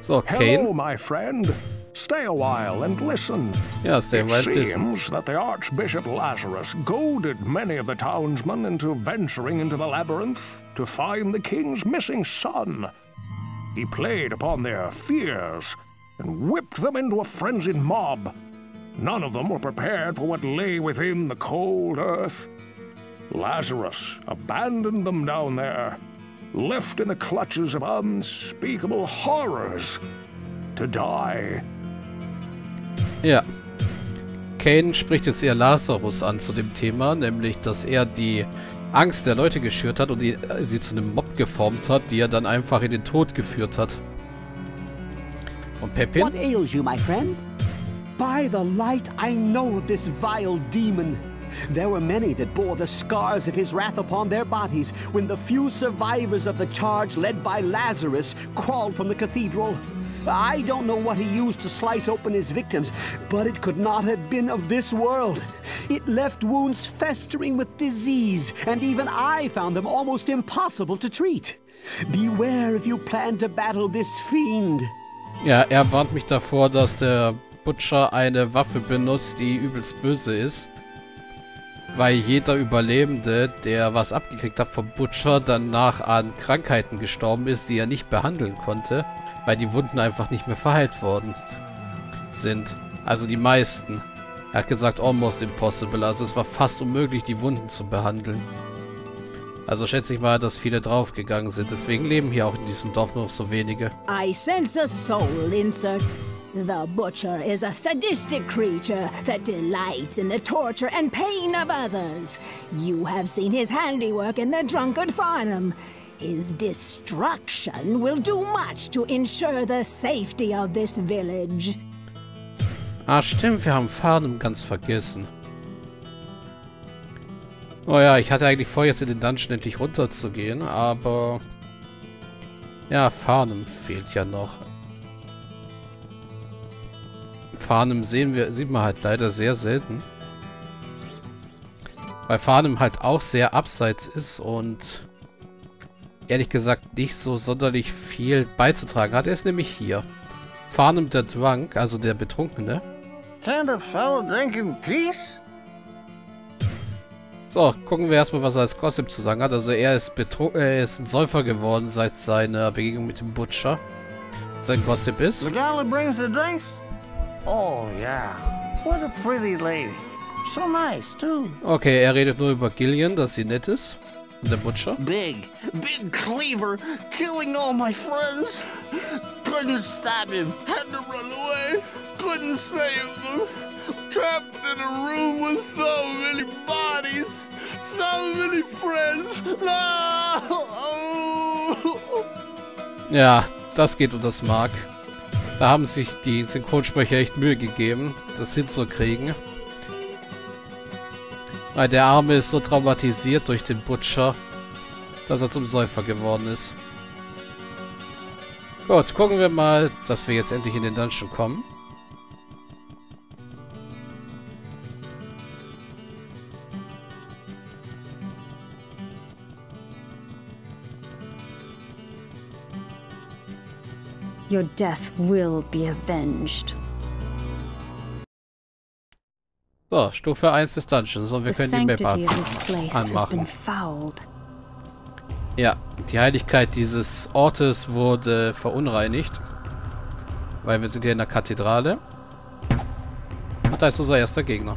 So, Hello, my friend. Stay a while and listen. Ja, stay a It while, listen. seems that the Archbishop Lazarus goaded many of the townsmen into venturing into the labyrinth to find the king's missing son. He played upon their fears and whipped them into a frenzied mob. None of them were prepared for what lay within the cold earth. Lazarus abandoned them down there, left in the clutches of unspeakable horrors to die. Ja. Kane spricht jetzt eher Lazarus an zu dem Thema, nämlich, dass er die Angst der Leute geschürt hat und die, äh, sie zu einem Mob geformt hat, die er dann einfach in den Tod geführt hat. Und Pepin? What ails you, my friend? By the light, I know of this vile demon. There were many that bore the scars of his wrath upon their bodies when the few survivors of the charge led by Lazarus crawled from the cathedral. I don't know what he used to slice open his victims, but it could not have been of this world. It left wounds festering with disease, and even I found them almost impossible to treat. Beware if you plan to battle this fiend. Ja, er warnt mich davor, dass der Butcher eine Waffe benutzt, die übelst böse ist. Weil jeder Überlebende, der was abgekriegt hat vom Butcher, danach an Krankheiten gestorben ist, die er nicht behandeln konnte, weil die Wunden einfach nicht mehr verheilt worden sind. Also die meisten. Er hat gesagt, almost impossible. Also es war fast unmöglich, die Wunden zu behandeln. Also schätze ich mal, dass viele draufgegangen sind. Deswegen leben hier auch in diesem Dorf nur noch so wenige. I sense a soul insert. The butcher is a sadistic creature that delights in the torture and pain of others. You have seen his handiwork in the drunkard Farnham. His destruction will do much to ensure the safety of this village. Ah, stimmt, wir haben Farnham ganz vergessen. Oh ja, ich hatte eigentlich vor, jetzt in den Dungeon endlich runterzugehen, aber... Ja, Farnham fehlt ja noch. Farnham sehen wir, sieht man halt leider sehr selten. Weil Farnham halt auch sehr abseits ist und ehrlich gesagt nicht so sonderlich viel beizutragen hat. Er ist nämlich hier. Farnham der Drunk, also der Betrunkene. Can't a fellow? So, gucken wir erstmal, was er als Gossip zu sagen hat. Also er ist betrunken, er ist ein Säufer geworden seit seiner Begegnung mit dem Butcher. Sein Gossip ist. The gal that brings the drinks? Oh, yeah. What a pretty lady. So nice, too. Okay, er redet nur über Gillian, dass sie nett ist. Der Butcher. Big, big cleaver, killing all my friends. Couldn't stop him. Had to run away. Couldn't save them. Trapped in a room with so many bodies. So many friends. No! Ja, das geht und das mag. Da haben sich die Synchronsprecher echt Mühe gegeben, das hinzukriegen. Weil der Arme ist so traumatisiert durch den Butcher, dass er zum Säufer geworden ist. Gut, gucken wir mal, dass wir jetzt endlich in den Dungeon kommen. Your death will be avenged. So, Stufe 1 des Dungeons und wir The können die Map sanctity of this an place has been anmachen. Ja, die Heiligkeit dieses Ortes wurde verunreinigt. Weil wir sind hier in der Kathedrale. Und da ist unser erster Gegner.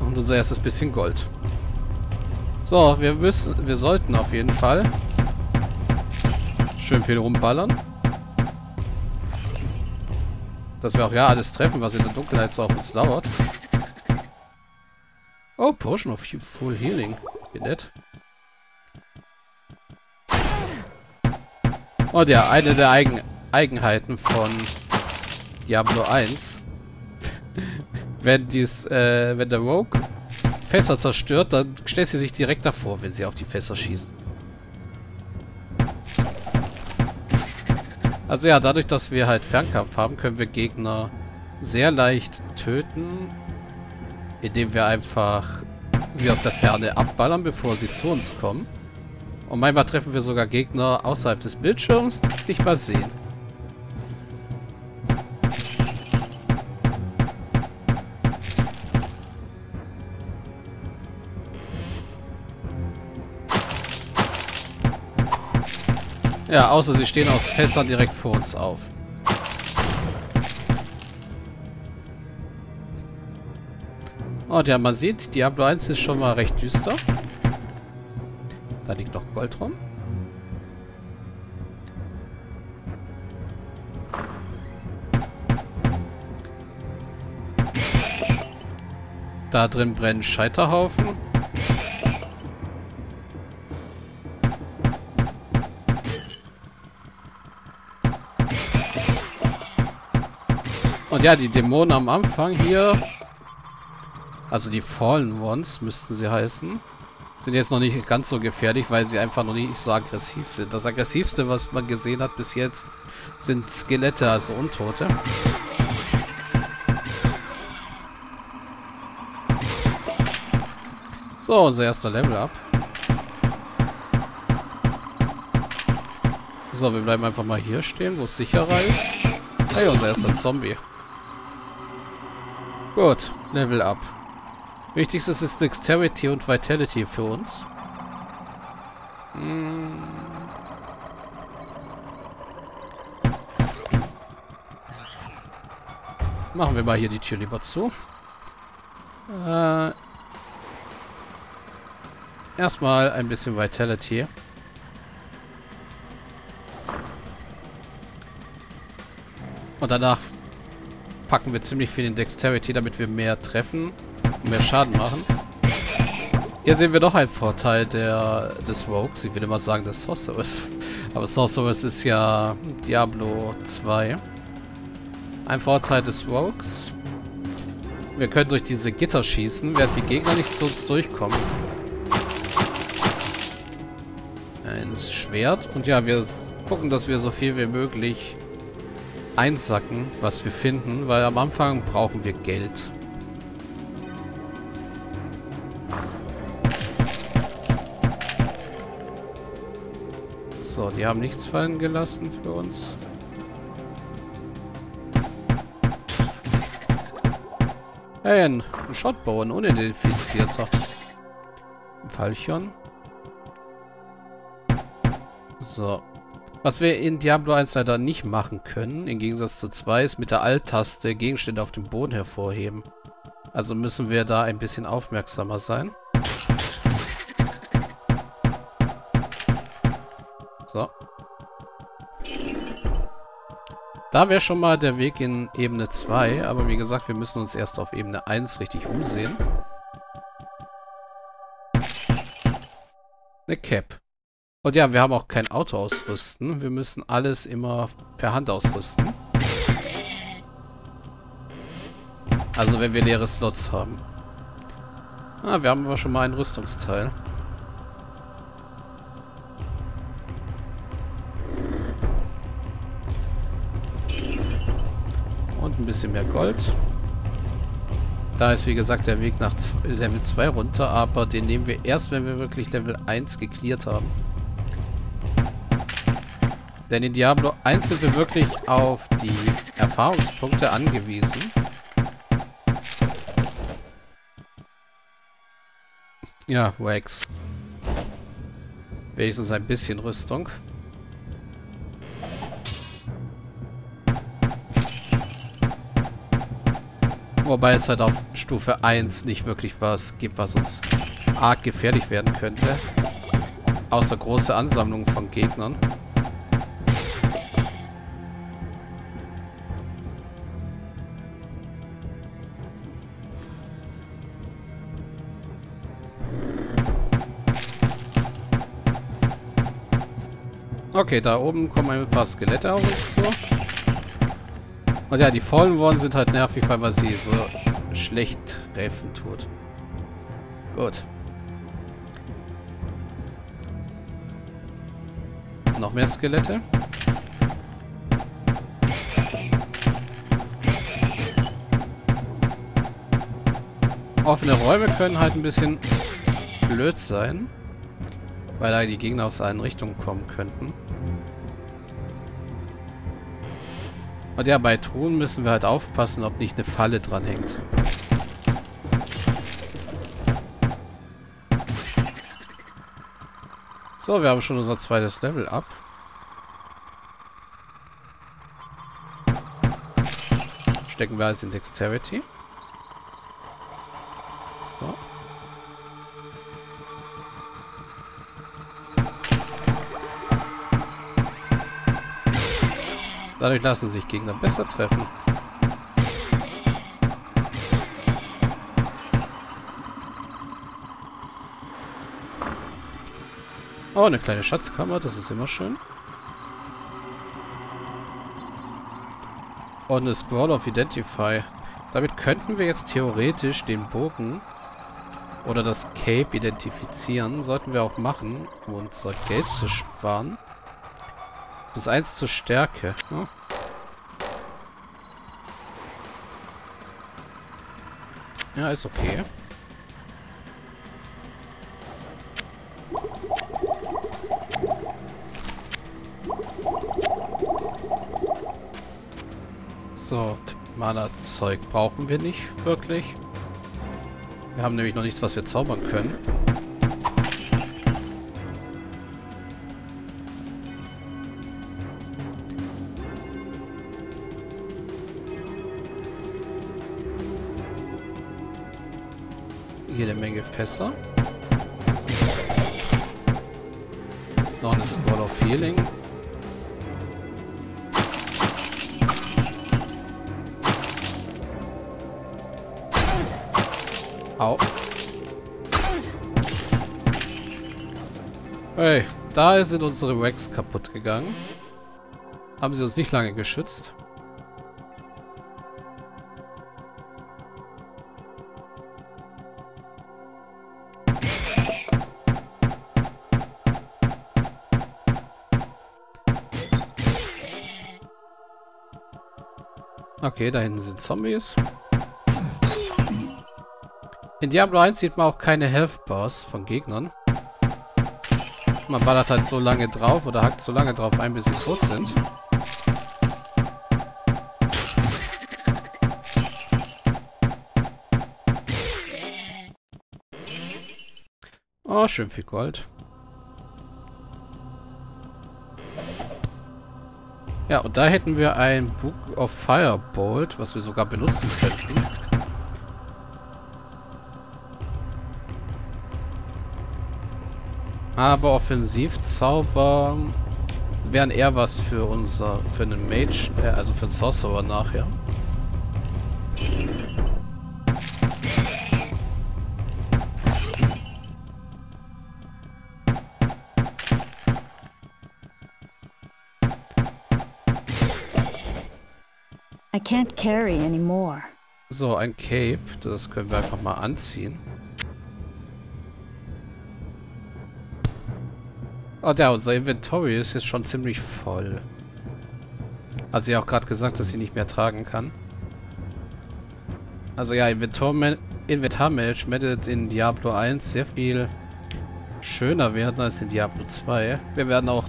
Und unser erstes bisschen Gold. So, wir müssen, wir sollten auf jeden Fall schön viel rumballern. Dass wir auch ja alles treffen, was in der Dunkelheit so auf uns lauert. Oh, Potion of Full Healing. Wie nett. Und ja, eine der Eigen Eigenheiten von Diablo 1. wenn dies, äh, wenn der Rogue Fässer zerstört, dann stellt sie sich direkt davor, wenn sie auf die Fässer schießt. Also ja, dadurch, dass wir halt Fernkampf haben, können wir Gegner sehr leicht töten, indem wir einfach sie aus der Ferne abballern, bevor sie zu uns kommen. Und manchmal treffen wir sogar Gegner außerhalb des Bildschirms, die nicht mal sehen. Ja, außer sie stehen aus Fässern direkt vor uns auf. Und ja, man sieht, Diablo 1 ist schon mal recht düster. Da liegt noch Gold rum. Da drin brennen Scheiterhaufen. Und ja, die Dämonen am Anfang hier, also die Fallen Ones müssten sie heißen, sind jetzt noch nicht ganz so gefährlich, weil sie einfach noch nicht so aggressiv sind. Das aggressivste, was man gesehen hat bis jetzt, sind Skelette, also Untote. So, unser erster Level up. So, wir bleiben einfach mal hier stehen, wo es sicherer ist. Hey, unser erster Zombie. Gut, Level up. Wichtigstes ist Dexterity und Vitality für uns. Hm. Machen wir mal hier die Tür lieber zu. Äh, erstmal ein bisschen Vitality. Und danach packen wir ziemlich viel in Dexterity, damit wir mehr treffen und mehr Schaden machen. Hier sehen wir doch einen Vorteil der, des Rogues. Ich will immer sagen des Sorcerers. Aber Sorcerers ist ja Diablo 2. Ein Vorteil des Rogues. Wir können durch diese Gitter schießen, während die Gegner nicht zu uns durchkommen. Ein Schwert. Und ja, wir gucken, dass wir so viel wie möglich einsacken, was wir finden, weil am Anfang brauchen wir Geld. So, die haben nichts fallen gelassen für uns. Hey, ein Shotbow, ein unidentifizierter. Fallchen. So. Was wir in Diablo 1 leider nicht machen können, im Gegensatz zu 2, ist mit der Alt-Taste Gegenstände auf dem Boden hervorheben. Also müssen wir da ein bisschen aufmerksamer sein. So. Da wäre schon mal der Weg in Ebene 2, aber wie gesagt, wir müssen uns erst auf Ebene 1 richtig umsehen. Eine Cap. Und ja, wir haben auch kein Auto ausrüsten. Wir müssen alles immer per Hand ausrüsten. Also wenn wir leere Slots haben. Ah, wir haben aber schon mal ein Rüstungsteil. Und ein bisschen mehr Gold. Da ist wie gesagt der Weg nach Level 2 runter, aber den nehmen wir erst, wenn wir wirklich Level 1 geklärt haben. Denn in Diablo 1 sind wir wirklich auf die Erfahrungspunkte angewiesen. Ja, Wax. Wenigstens ein bisschen Rüstung. Wobei es halt auf Stufe 1 nicht wirklich was gibt, was uns arg gefährlich werden könnte. Außer große Ansammlungen von Gegnern. Okay, da oben kommen ein paar Skelette auf uns zu. Und ja, die Fallen Ones sind halt nervig, weil man sie so schlecht treffen tut. Gut. Noch mehr Skelette. Offene Räume können halt ein bisschen blöd sein. Weil da die Gegner aus allen Richtungen kommen könnten. Und ja, bei Truhen müssen wir halt aufpassen, ob nicht eine Falle dran hängt. So, wir haben schon unser zweites Level ab. Stecken wir alles in Dexterity. So. Dadurch lassen sich Gegner besser treffen. Oh, eine kleine Schatzkammer, das ist immer schön. Und eine Scroll of Identify. Damit könnten wir jetzt theoretisch den Bogen oder das Cape identifizieren. Sollten wir auch machen, um unser Geld zu sparen. Plus eins zur Stärke. Oh. Ja, ist okay. So, Mana-Zeug brauchen wir nicht wirklich. Wir haben nämlich noch nichts, was wir zaubern können. Fässer. Noch eine Scroll of Healing. Au. Hey, da sind unsere Wax kaputt gegangen. Haben sie uns nicht lange geschützt. Okay, da hinten sind Zombies. In Diablo 1 sieht man auch keine Health Bars von Gegnern. Man ballert halt so lange drauf oder hackt so lange drauf ein, bis sie tot sind. Oh, schön viel Gold. Ja, und da hätten wir ein Book of Firebolt, was wir sogar benutzen könnten. Aber Offensivzauber wären eher was für unser, für einen Mage, äh, also für einen Sorcerer nachher. I can't carry anymore. So, ein Cape. Das können wir einfach mal anziehen. Oh, ja, unser Inventory ist jetzt schon ziemlich voll. Hat sie auch gerade gesagt, dass sie nicht mehr tragen kann. Also ja, Inventarmanagement wird in Diablo 1 sehr viel schöner werden als in Diablo 2. Wir werden auch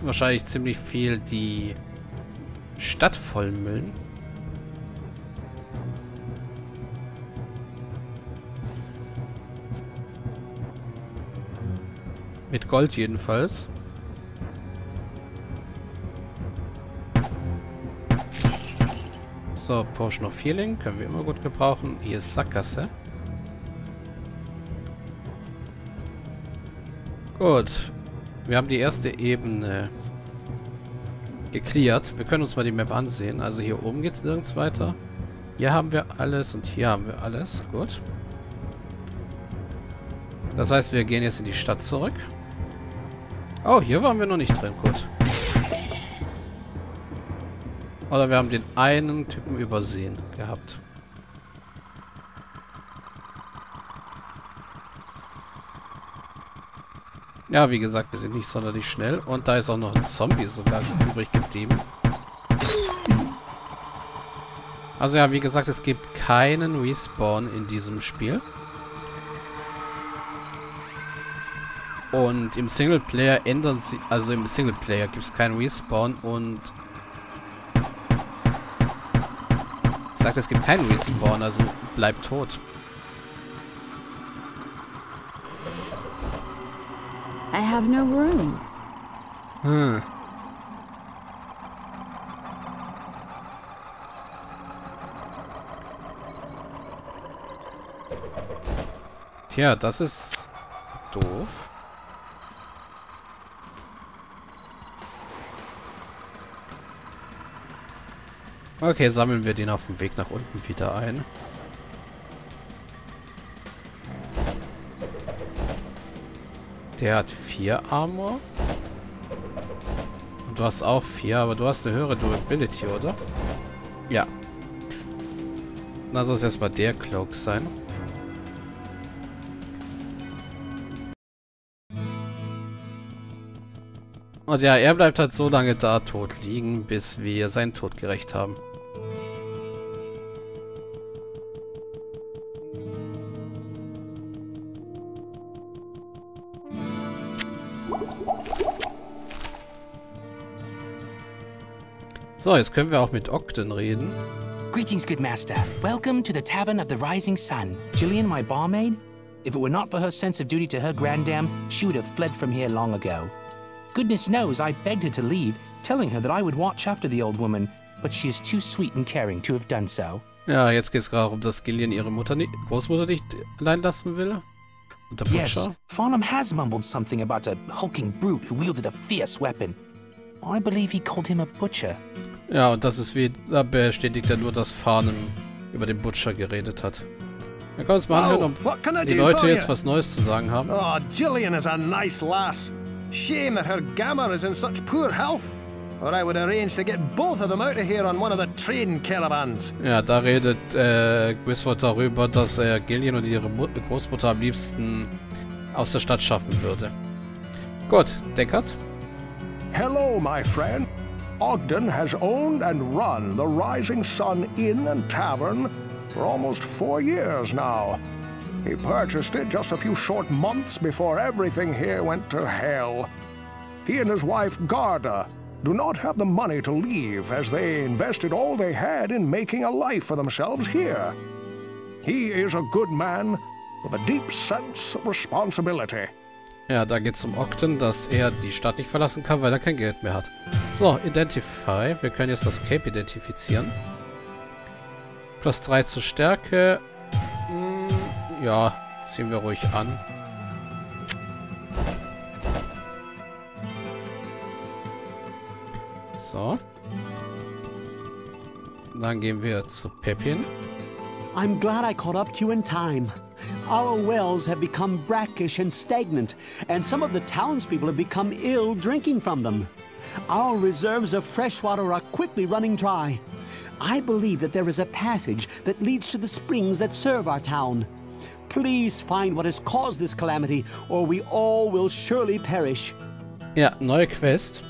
wahrscheinlich ziemlich viel die Stadt vollmüllen. Mit Gold jedenfalls. So, Potion of Healing können wir immer gut gebrauchen. Hier ist Sackgasse. Gut. Wir haben die erste Ebene geklärt. Wir können uns mal die Map ansehen. Also hier oben geht es nirgends weiter. Hier haben wir alles und hier haben wir alles. Gut. Das heißt, wir gehen jetzt in die Stadt zurück. Oh, hier waren wir noch nicht drin. Gut. Oder wir haben den einen Typen übersehen gehabt. Ja, wie gesagt, wir sind nicht sonderlich schnell. Und da ist auch noch ein Zombie sogar übrig geblieben. Also ja, wie gesagt, es gibt keinen Respawn in diesem Spiel. Und im Singleplayer ändern sie, also im Singleplayer gibt es keinen Respawn und ich sagte, es gibt keinen Respawn, also bleibt tot. I have no room. Hm. Tja, das ist doof. Okay, sammeln wir den auf dem Weg nach unten wieder ein. Der hat vier Armor. Und du hast auch vier, aber du hast eine höhere Durability, oder? Ja. Na, soll es erstmal der Cloak sein. Und ja, er bleibt halt so lange da tot liegen, bis wir seinen Tod gerecht haben. So, jetzt können wir auch mit Ogden reden. Greetings, good master. Welcome to the Tavern of the Rising Sun. Jillian, my barmaid? If it were not for her sense of duty to her grandam, she would have fled from here long ago. Goodness knows I begged her to leave, telling her that I would watch after the old woman, but she is too sweet and caring to have done so. Ja, jetzt geht es gerade darum, dass Gillian ihre Mutter nicht, Großmutter nicht allein lassen will. Und der Yes, Butcher. Farnham has mumbled something about a hulking brute who wielded a fierce weapon. I believe he called him a butcher. Ja, und das ist wie, da bestätigt er nur, dass Farnham über den Butcher geredet hat. Dann können wir uns mal anhören, ob die Leute jetzt was Neues zu sagen haben. Oh, Gillian is a nice lass. Shame that her gammer is in such poor health. Or I would arrange to get both of them out of here on one of the trading caravans. Ja, da redet äh, Griswold darüber, dass er Gillian und ihre Mut Großmutter am liebsten aus der Stadt schaffen würde. Gut, Deckard. Hello, my friend. Ogden has owned and run the Rising Sun Inn and Tavern for almost four years now. He purchased it just a few short months before everything here went to hell. He and his wife, Garda, do not have the money to leave as they invested all they had in making a life for themselves here. He is a good man with a deep sense of responsibility. Ja, da geht es um Ogden, dass er die Stadt nicht verlassen kann, weil er kein Geld mehr hat. So, Identify. Wir können jetzt das Cape identifizieren. Plus 3 zur Stärke. Hm, ja, ziehen wir ruhig an. So. Dann gehen wir zu Pepin. I'm glad I caught up to you in time. Our wells have become brackish and stagnant, and some of the townspeople have become ill drinking from them. Our reserves of fresh water are quickly running dry. I believe that there is a passage that leads to the springs that serve our town. Please find what has caused this calamity, or we all will surely perish. Ja, neue Quest.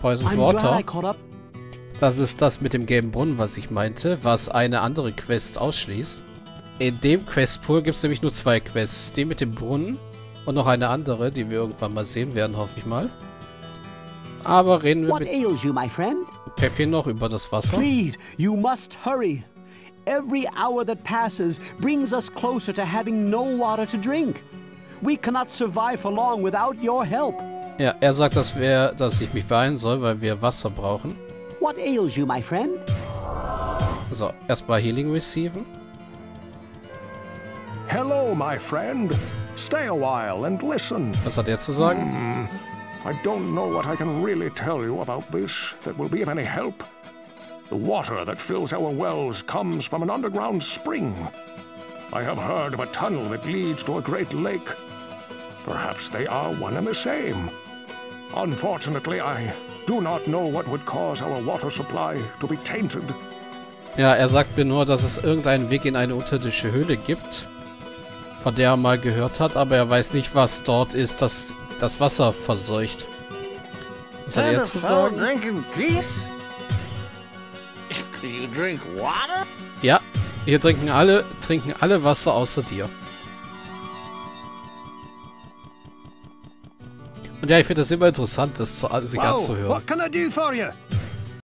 Poison Water. I caught up. Das ist das mit dem gelben Brunnen, was ich meinte, was eine andere Quest ausschließt. In dem Questpool gibt es nämlich nur zwei Quests. Die mit dem Brunnen und noch eine andere, die wir irgendwann mal sehen werden, hoffe ich mal. Aber reden wir What mit ails you, my friend? Peppi noch über das Wasser. Please, you must hurry. Every hour that passes brings us closer to having no water to drink. We cannot survive for long without your help. Ja, er sagt, dass, wir, dass ich mich beeilen soll, weil wir Wasser brauchen. What ails you, my friend? So, erstmal Healing receiven. Hello, my friend. Stay a while and listen. Was hat er zu sagen? I don't know what I can really tell you about this that will be of any help. The water that fills our wells comes from an underground spring. I have heard of a tunnel that leads to a great lake. Perhaps they are one and the same. Unfortunately, I do not know what would cause our water supply to be tainted. Ja, er sagt mir nur, dass es irgendeinen Weg in eine unterirdische Höhle gibt, von der er mal gehört hat, aber er weiß nicht, was dort ist, das das Wasser verseucht. Was hat er zu sagen? drinking peace? You drink water? Ja, hier trinken alle, trinken alle Wasser außer dir. Und ja, ich finde das immer interessant, das zu, sich Whoa, anzuhören. what can I do for you?